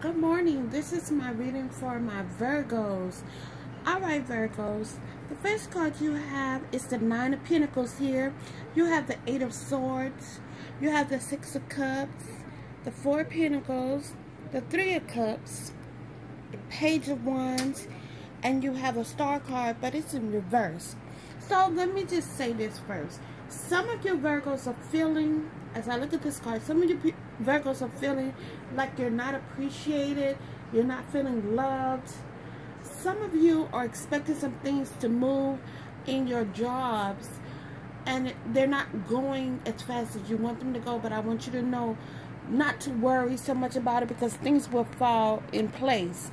Good morning. This is my reading for my Virgos. Alright, Virgos. The first card you have is the Nine of Pentacles here. You have the Eight of Swords. You have the Six of Cups. The Four of Pentacles. The Three of Cups. The Page of Wands. And you have a Star card, but it's in reverse. So let me just say this first. Some of you Virgos are feeling, as I look at this card, some of you Virgos are feeling like you're not appreciated, you're not feeling loved. Some of you are expecting some things to move in your jobs and they're not going as fast as you want them to go, but I want you to know not to worry so much about it because things will fall in place.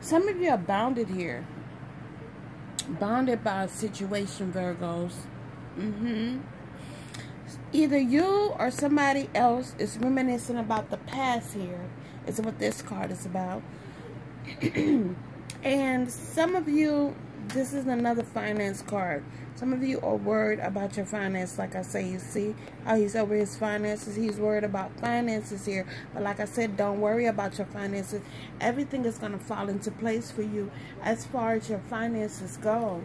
Some of you are bounded here. Bounded by a situation, Virgos. Mm-hmm. Either you or somebody else is reminiscing about the past here is what this card is about. And some of you this is another finance card. Some of you are worried about your finance like I say you see how he's over his finances he's worried about finances here. But like I said don't worry about your finances. Everything is going to fall into place for you as far as your finances go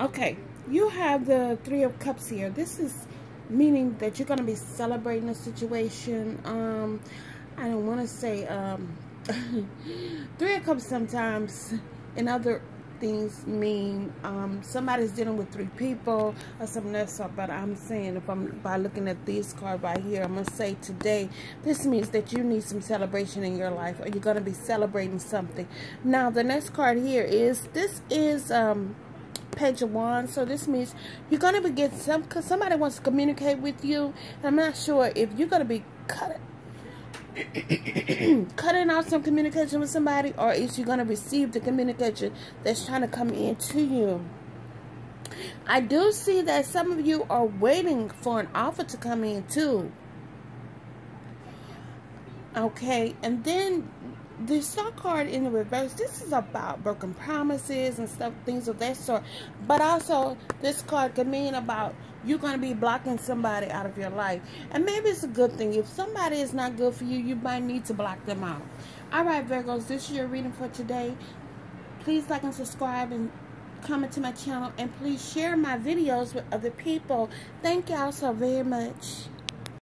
okay you have the three of cups here. This is meaning that you're going to be celebrating a situation. Um i don't want to say um three of cups sometimes in other things mean um, somebody's dealing with three people or something else but i'm saying if i'm by looking at this card right here i'm gonna say today this means that you need some celebration in your life or you're gonna be celebrating something. Now the next card here is this is um page wands. So this means you're going to be getting some because somebody wants to communicate with you. And i'm not sure if you're going to be cutting cutting out some communication with somebody or is you going to receive the communication that's trying to come into you. I do see that some of you are waiting for an offer to come in too. Okay and then the star card in the reverse this is about broken promises and stuff things of that sort. But also this card can mean about you're going to be blocking somebody out of your life. And maybe it's a good thing. If somebody is not good for you you might need to block them out. All right virgos this is your reading for today. Please like and subscribe and comment to my channel. And please share my videos with other people. Thank y'all so very much